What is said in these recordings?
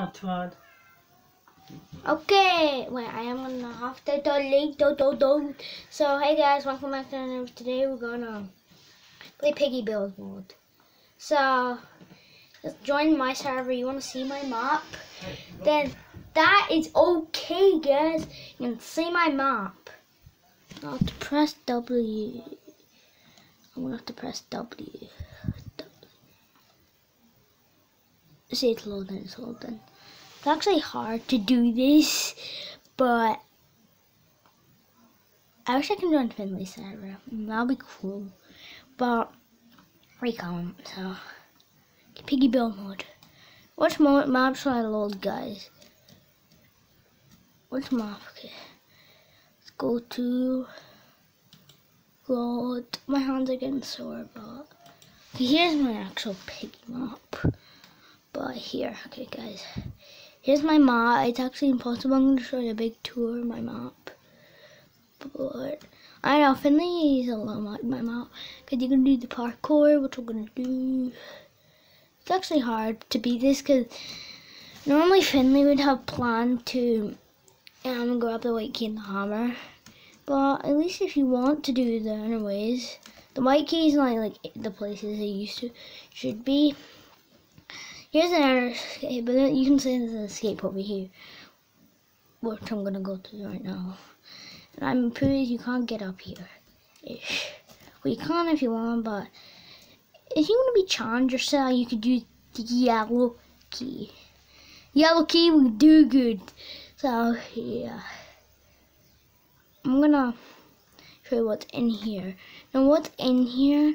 Not too hard. Okay, wait, I am gonna have to delete do do do. So hey guys, welcome back to another. Today we're gonna play Piggy Build mode. So join my server. You wanna see my map? Then that is okay, guys. You can see my map. I have to press W. I'm gonna have to press W. W. See, it's loading. It's loading. It's actually hard to do this, but I wish I could join Finley server. That'd be cool. But recon, so piggy build mode. Which map should I load, guys? Which map? Okay, let's go to load. My hands are getting sore, but here's my actual piggy map. But here, okay, guys. Here's my map. It's actually impossible. I'm going to show you a big tour of my map. But I know Finley is a lot like my map because you can do the parkour, which we're going to do. It's actually hard to beat this because normally Finley would have planned to um, grab the white key and the hammer. But at least if you want to do the anyways, the white key is not like the places they used to should be. Here's another escape, but you can see there's an escape over here, which I'm gonna go to right now. And I'm pretty sure you can't get up here. Ish. Well, you can if you want, but if you want to be challenged yourself, you could use the yellow key. Yellow key will do good. So, yeah. I'm gonna show you what's in here. Now, what's in here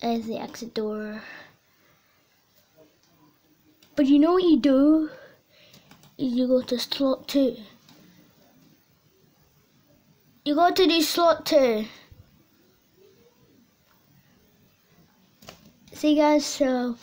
is the exit door. But you know what you do? Is you go to slot 2. You go to the slot 2. See guys, so